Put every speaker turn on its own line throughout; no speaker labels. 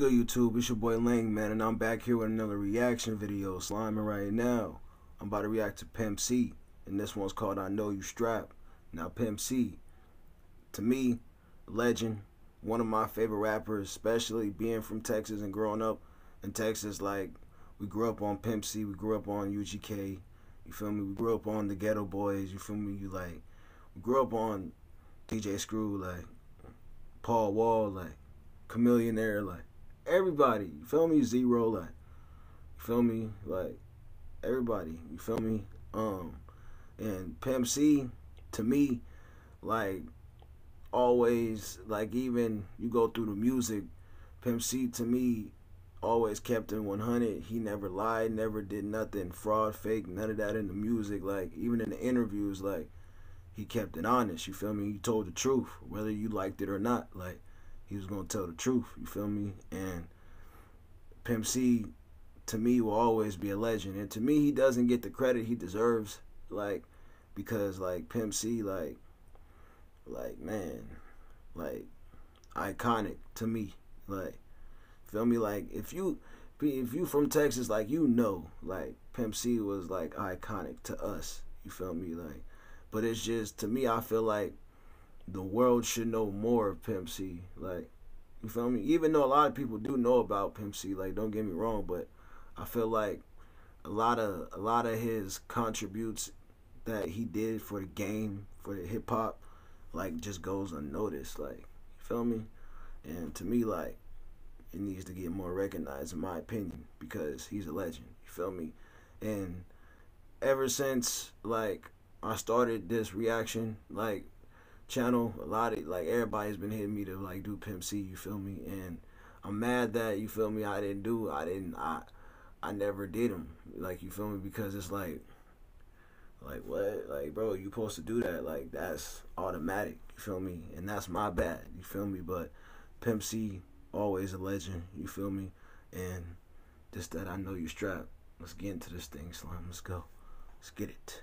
good, YouTube? It's your boy Lang, man, and I'm back here with another reaction video, sliming right now. I'm about to react to Pimp C, and this one's called I Know You Strap. Now, Pimp C, to me, legend, one of my favorite rappers, especially being from Texas and growing up in Texas. Like, we grew up on Pimp C, we grew up on UGK, you feel me? We grew up on the Geto Boys, you feel me? You like, we grew up on DJ Screw, like, Paul Wall, like, Chamillionaire, like everybody. You feel me? Z-Ro, like you feel me? Like everybody. You feel me? Um, and Pimp C, to me, like always, like even you go through the music, Pimp C to me always kept in 100. He never lied, never did nothing fraud, fake, none of that in the music. Like even in the interviews, like he kept it honest. You feel me? He told the truth, whether you liked it or not. Like he was gonna tell the truth. You feel me? And Pimp C, to me, will always be a legend. And to me, he doesn't get the credit he deserves. Like because like Pimp C, like like man, like iconic to me. Like feel me? Like if you if you from Texas, like you know, like Pimp C was like iconic to us. You feel me? Like, but it's just to me, I feel like the world should know more of Pimp C. Like, you feel me? Even though a lot of people do know about Pimp C, like don't get me wrong, but I feel like a lot of a lot of his contributes that he did for the game, for the hip hop, like just goes unnoticed. Like, you feel me? And to me, like, it needs to get more recognized, in my opinion, because he's a legend. You feel me? And ever since like I started this reaction, like channel, a lot of like everybody's been hitting me to like do Pimp C, you feel me? And I'm mad that you feel me. I didn't do. I didn't. I I never did them. Like you feel me? Because it's like, like what? Like bro, you supposed to do that. Like that's automatic. You feel me? And that's my bad. You feel me? But Pimp C always a legend. You feel me? And just that I know you strapped. Let's get into this thing, Slime. Let's go. Let's get it.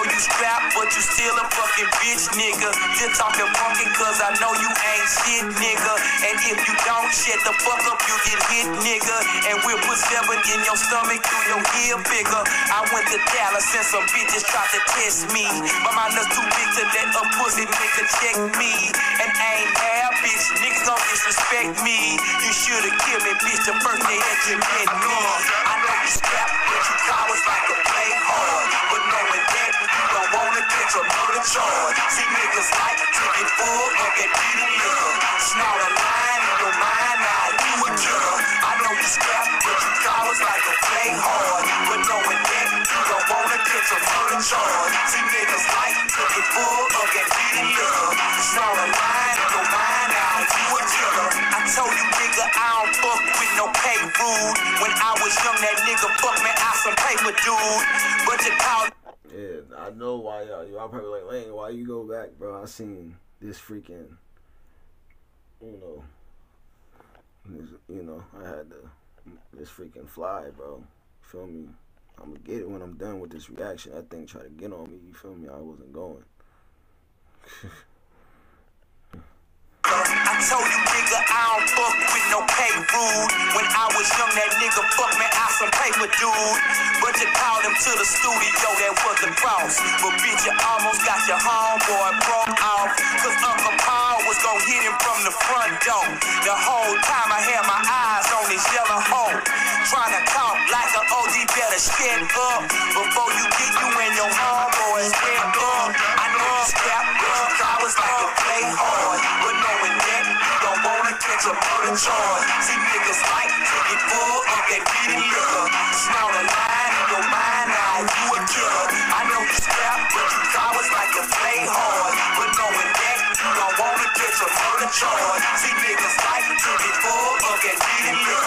know you strapped, but you still a fucking bitch, nigga. Just talking funky, cause I know you ain't shit, nigga. And if you don't shut the fuck up, you get hit, nigga. And we'll put seven in your stomach through your heel bigger. I went to Dallas and some bitches tried to test me. But my nuts too big to let a pussy nigga check me. And ain't half, bitch. Niggas gon' disrespect me. You should've killed me, bitch, the first day that you met me. I know you strapped, but you cowards like to play hard. Catch another charge. See niggas like get full of that beating liquor. A line in your mind, now you a killer. I know you strapped, but you cowards like to play hard. But knowing that, you don't wanna catch another charge. See niggas like get full of that beating liquor. Snort a line in your mind, now you a killer. I told you nigga, I don't fuck with no pay rude. When I was young, that nigga fucked me out some paper, dude. But you called.
Know why y'all. Y'all probably like, Lane, why you go back, bro? I seen this freaking, you know, this, you know, I had to this freaking fly, bro. Feel me? I'm gonna get it when I'm done with this reaction. That thing try to get on me. You feel me? I wasn't going.
I told you nigga I don't fuck with no pay rude. When I was young, that nigga fucked me out some paper, dude. But you called to the studio, that was the cross. But bitch, you almost got your homeboy broke off. Cause Uncle Paul was gonna hit him from the front door. The whole time I had my eyes on this yellow hole. Trying to talk like an OG better shit up. Before you get you and your homeboys went up. I know you strapped up, I was like a play hard. But knowing that, you don't wanna catch a murder charge. See niggas like to get full of that beating See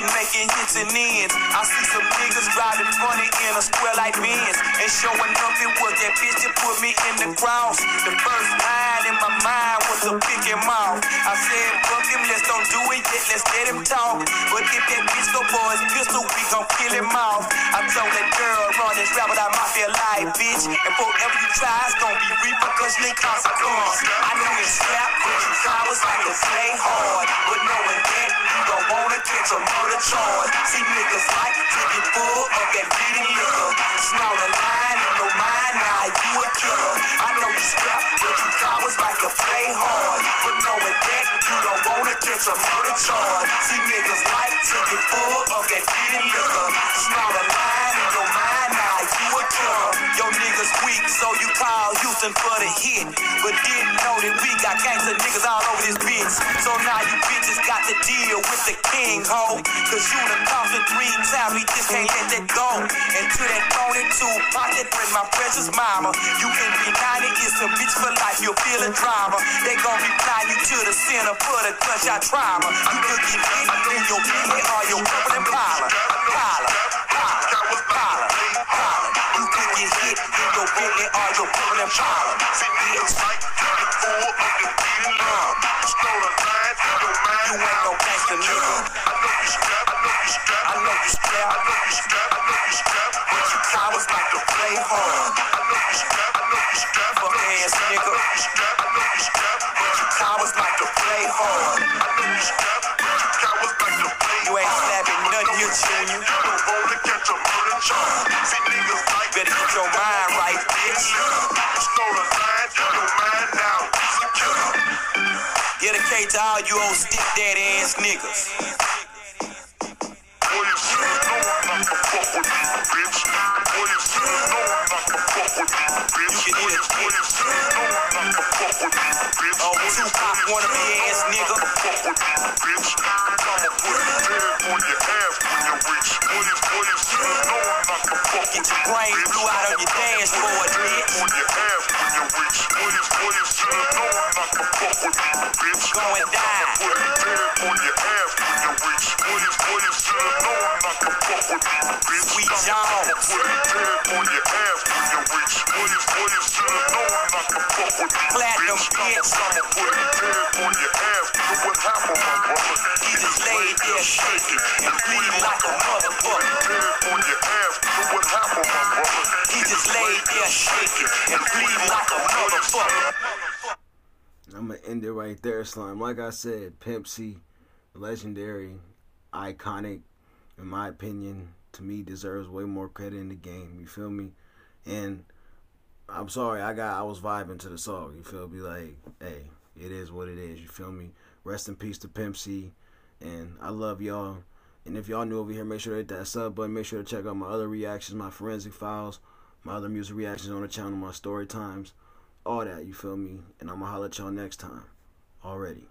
kitchen making hits and ends. I see some niggas riding funny in a square like Benz. And showing up, it was that bitch that put me in the cross. The first line in my mind was to pick him off. I said, fuck him, let's don't do it yet, let's let him talk. But if that bitch go for his pistol, we gon' kill him off. I told that girl, run this rap without mafia life, bitch. And whatever you try, it's gon' be repercussion and consequence. I know it's slap, but you cowards like to play hard. But knowing that, don't wanna catch a murder charge. See niggas like get full of that bleeding liquor. Small the line in your mind, now you a killer. I know you strap, but you cowards like to play hard. But knowing that, you don't wanna catch a murder charge. See niggas like get full of that bleeding liquor. For the hit. But didn't know that we got gangster niggas all over this bitch. So now you bitches got to deal with the king, ho. Cause you done cost it three times, we just can't let that go. And to that phony two pocket bring my precious mama. You can be 90, it's a bitch for life, you'll feel a drama. They gon' be flying you to the center for the gunshot trauma. You could get hit in your head or your purple and Impala. Impala, Impala, Impala, Impala. You could get hit your Bentley or your purple and Impala.
See niggas like to get full of the beating love. Stole a line from your mind.
You ain't no gangster nigga.
I know you I know you
I know you
I know you I know you
but you cowards like to play hard.
I know
Dedicate to all you old stick that ass niggas.
Boy, you should know not to fuck with me, bitch. Boy, you should know not to fuck with me, bitch. Boy, you
it,
boy, you should not to fuck with me, bitch.
Oh, Tupac
should
wannabe
know
ass nigga.
fuck with me, bitch.
Going down.
Put a tag on your ass when you reach. Boy, you should know not to fuck with me, bitch.
Sweet Jones.
Put a tag on your ass when you reach. Boy, you should know not to fuck with me,
Platinum
bitch. I'ma put a tag on your ass. Look what happened, brother.
He just laid there shaking and bleeding like a motherfucker.
Tag on your ass. Look what happened, brother.
He just laid there shaking and bleeding like a motherfucker.
I'm gonna end it right there, Slime. Like I said, Pimp C, legendary, iconic, in my opinion, to me deserves way more credit in the game. You feel me? And I'm sorry, I got I was vibing to the song. You feel me? Like, hey, it is what it is. You feel me? Rest in peace to Pimp C, and I love y'all. And if y'all new over here, make sure to hit that sub button. Make sure to check out my other reactions, my forensic files, my other music reactions on the channel, my story times all that, you feel me? And I'm gonna holler at y'all next time. Already.